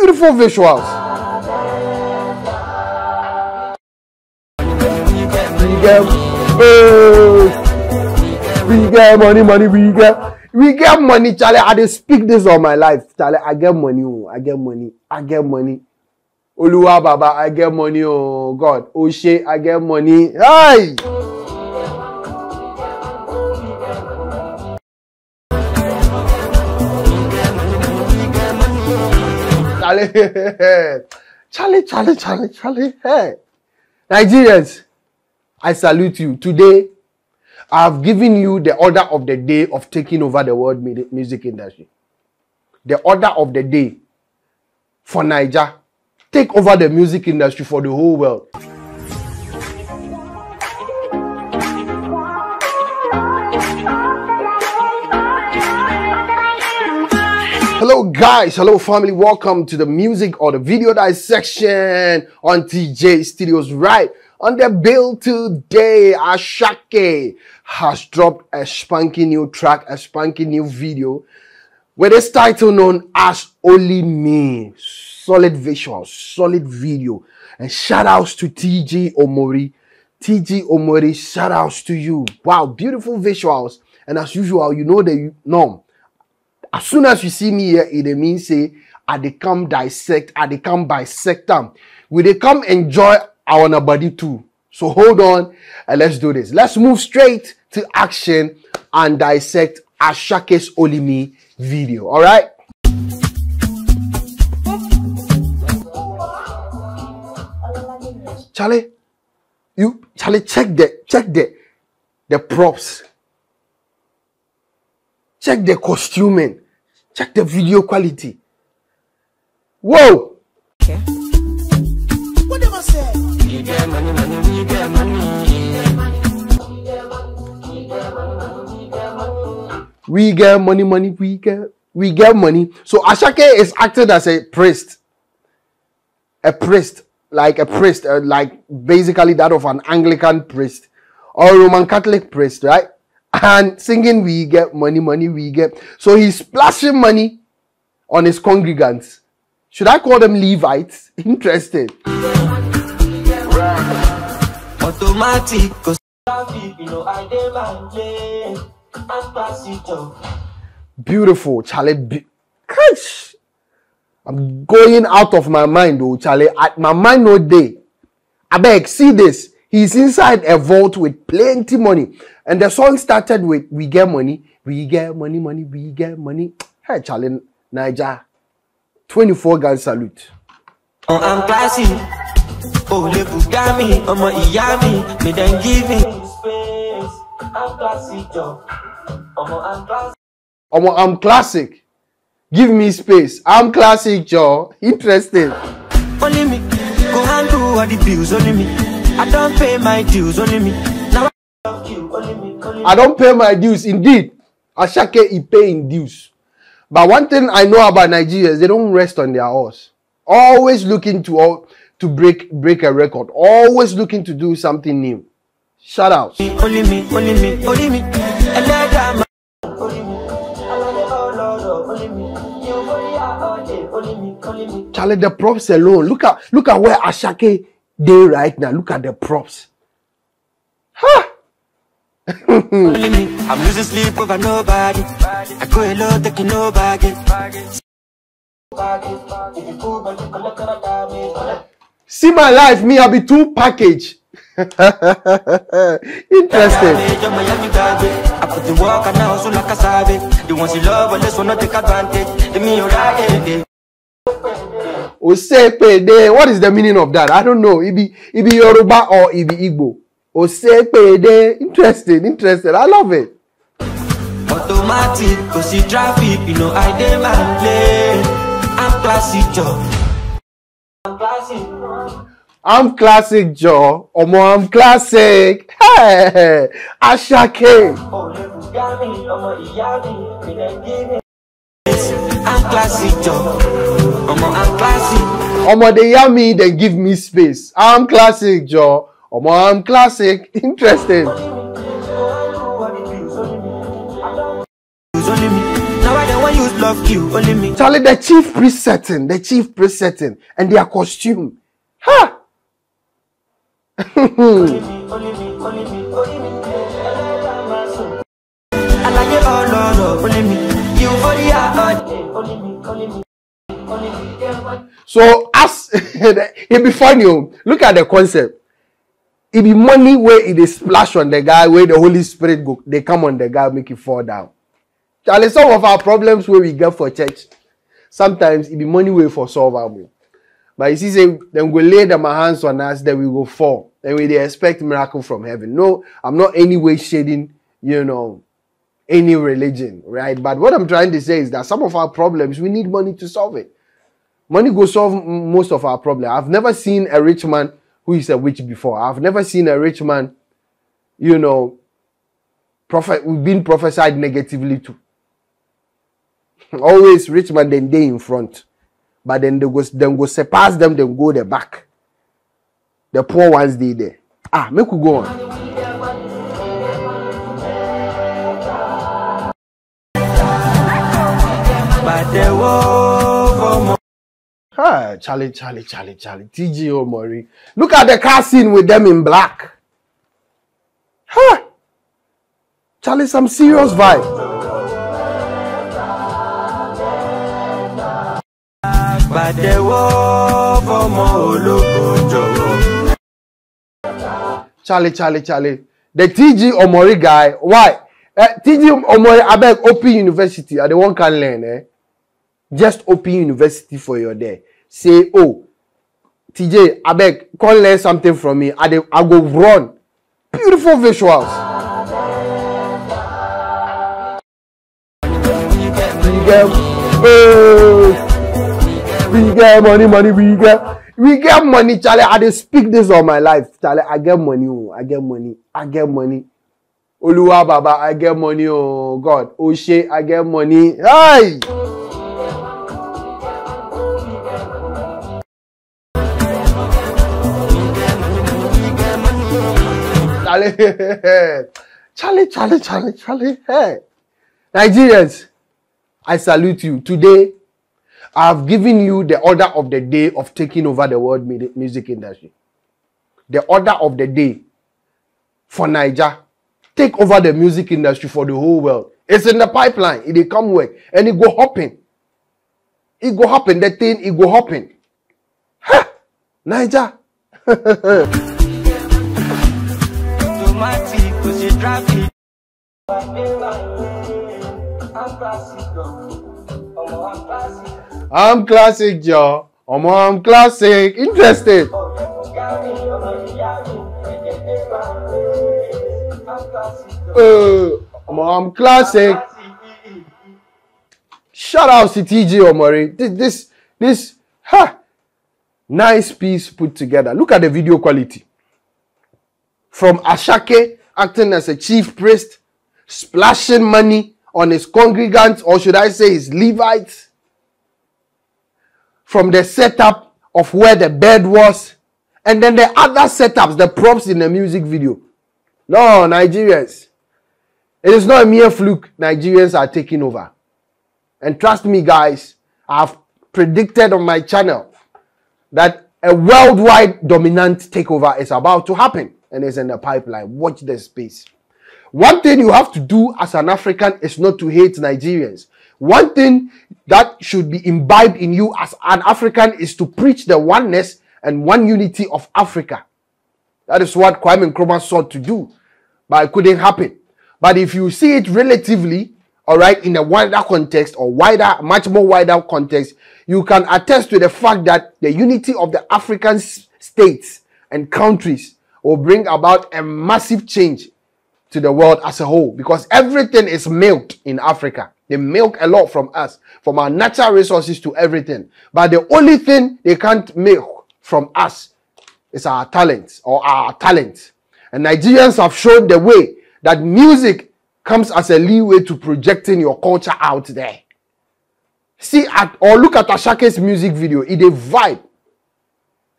Beautiful visuals. We get, hey, we get money, money, we get, we get money, Charlie. I dey speak this on my life, Charlie. I get money, oh, I get money, I get money. Oluwa Baba, I get money, oh God. Oshe, I get money. Hey! Charlie, Charlie, Charlie, Charlie, Charlie. Hey, Nigerians, I salute you. Today, I have given you the order of the day of taking over the world mu- music industry. The order of the day for Niger. Take over the music industry for the whole world. Guys. Hello, family. Welcome to the music or the video dissection on TJ Studios. Right on the bill today, Asake has dropped a spanking new track, a spanking new video with its title known as Only Me. Solid visual, solid video. And shout outs to TJ Omori. TG Omori, shout outs to you. Wow, beautiful visuals. And as usual, you know the norm as soon as you see me here, it dey mean say I they come dissect, I they come bisect am. Will they come enjoy our body too. So hold on and let's do this. Let's move straight to action and dissect Asake's Olimi video. All right. Charlie, you Charlie, check the check the the props. Check the costuming. Check the video quality. Whoa! Whatever say. We get money, money, we get we get money. So Asake is acted as a priest. A priest, like a priest, uh, like basically that of an Anglican priest or Roman Catholic priest, right? And singing we get money, money, we get. So he's splashing money on his congregants. Should I call them Levites? Interesting. Automatic, cause traffic, you know, I dey my lane. And pass it up. Beautiful, Charlie. Gosh, I'm going out of my mind, oh, Charlie. I, my mind no day. I beg, see this. He's inside a vault with plenty money. And the song started with We get money, we get money, money, we get money. Hey, Charlie, Niger. 24 gun salute. Oh, I'm classy. Oh, le Bugami, ọmọ ìyá mi, me then give me space. I'm classy, Joe. I'm classy. Omo, I'm classic. Give me space. I'm classic, Joe. Interesting. Only me, go handle all the bills, only me. I don't pay my dues, only me. Now I love you, only me, only me. I don't pay my dues. Indeed, Asake is paying dues. But one thing I know about Nigerians, they don't rest on their horse. Always looking to all to break break a record. Always looking to do something new. Shout out. Only me, only me, only me. Ẹlẹ́dàá máa. Only me. Alálẹ̀ ọlọ́rọ̀, only me. Yóò borí àọ́dẹ, only me, only me. Charlie, the props alone. Look at look at where Asake day right now. Look at the props. Me. I'm losing sleep over nobody. I go taking no baggage. If you cool, but you collect a damage. See my life, me, I'll be too packaged. Interesting. You're Miami garbage. I put the work and I hustle like a savage. The ones you love, but this one not take advantage. Me your Osepede. What is the meaning of that? I don't know. It be Yoruba or it be Igbo. Osepede. Interesting, interesting. I love it. Automatic, cause see traffic, you know I dey my lane. I'm classy, Joe. I'm classy. I'm classic, Joe. Omo, I'm classic. Hey. Oh, Bugami, ọmọ ìyá mi, mi dem give me. I'm classic. Omo dey yarn me dey give me space. I'm classic jọ. Omo I'm classic. Interesting. Charlie, the chief presetting, the chief presetting, and their costume. Ha! Huh. So as it be funny, oh, look at the concept. It be money where it is splash on the guy, where the Holy Spirit go, they come on the guy, make it fall down. Charlie, some of our problems where we get for church, sometimes it be money way for solve am. o. But you see, say them go lay them hands on us, then we go fall. Then we they expect miracle from heaven. No, I'm not any way shading, you know, any religion, right? But what I'm trying to say is that some of our problems we need money to solve it. Money go solve most of our problem. I've never seen a rich man who is a witch before. I've never seen a rich man, you know, prophet we've been prophesied negatively to. Always rich man then they in front. But then they go then go surpass them, then go the back. The poor ones they there. Ah, make we go on. Pàtẹ́wọ́ fọmọ. Ah, Charlie, Charlie, Charlie, Charlie. TG Omori. Look at the car scene with them in black. Huh. Charlie, some serious vibe. Pàtẹ́wọ́ fọmọ ológo jọ̀wọ́. Charlie, Charlie, Charlie. The TG Omori guy. Why? Uh, TG Omori, I beg, Open University. I the one can learn, eh? Just Open University for your day. Say, oh, TJ, I beg, come learn something from me. I, dey- I go run. Beautiful visuals. We get, oh, we get money, money, we get, we get money, Charlie. I dey speak this all my life, Charlie. I get money, oh, I get money, I get money. Oluwa Baba, I get money, oh God. Oshe, I get money. Hey! Charlie, Charlie, Charlie, Charlie, Charlie. Hey, Nigerians, I salute you. Today, I have given you the order of the day of taking over the world music industry. The order of the day for Niger. Take over the music industry for the whole world. It's in the pipeline. It dey come work and it go hopping. It go hopping. The thing it go hopping. Ha! Niger. Tomati kò ṣe traffic. I'm classic, Joe. Omo, I'm classic. Interested. Uh, Omo, I'm classic. Shout out to TG Omori. This, this, this, ha, nice piece put together. Look at the video quality. From Asake acting as a chief priest, splashing money on his congregants, or should I say his Levites. From the setup of where the bed was, and then the other setups, the props in the music video. No, Nigerians. It is not a mere fluke. Nigerians are taking over. And trust me, guys, I've predicted on my channel that a worldwide dominant takeover is about to happen and is in the pipeline. Watch the space. One thing you have to do as an African is not to hate Nigerians. One thing that should be imbibed in you as an African is to preach the oneness and one unity of Africa. That is what Kwame Nkrumah sought to do, but it couldn't happen. But if you see it relatively, all right, in a wider context or wider, much more wider context, you can attest to the fact that the unity of the African states and countries will bring about a massive change to the world as a whole because everything is milked in Africa. They milk a lot from us, from our natural resources to everything. But the only thing they can't milk from us is our talents or our talent. And Nigerians have shown the way that music comes as a leeway to projecting your culture out there. See at or look at Asake's music video. It a vibe.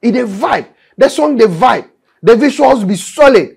It a vibe. The song the vibe. The visuals be solid.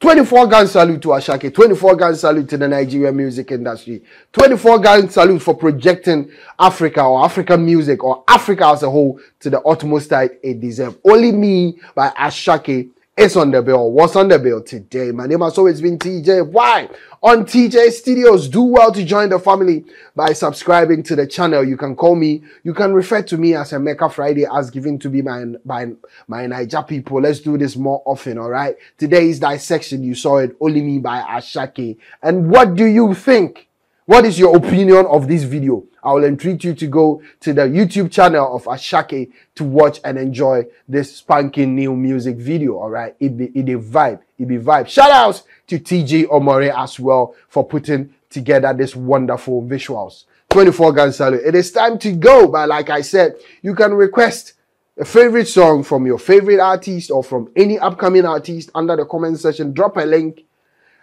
24 gun salute to Ashake, 24 gun salute to the Nigerian music industry, 24 gun salute for projecting Africa or African music or Africa as a whole to the utmost height it deserves. Only me by Ashake is on the bill. What's on the bill today? My name has always been TJ. Why? On TJ Studios. Do well to join the family by subscribing to the channel. You can call me. You can refer to me as a Mecca Friday as given to be my, by my Niger people. Let's do this more often, all right? Today's dissection, you saw it, only me by Asake. And what do you think? What is your opinion of this video? I will entreat you to go to the YouTube channel of Asake to watch and enjoy this spanking new music video. All right, it be it a vibe, it be vibe. Shout outs to TJ Omori as well for putting together this wonderful visuals. 24 gun salute. It is time to go, but like I said, you can request a favorite song from your favorite artist or from any upcoming artist under the comment section. Drop a link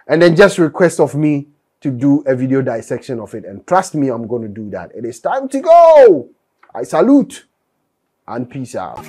and then just request of me to do a video dissection of it. And trust me, I'm going to do that. It is time to go. I salute and peace out.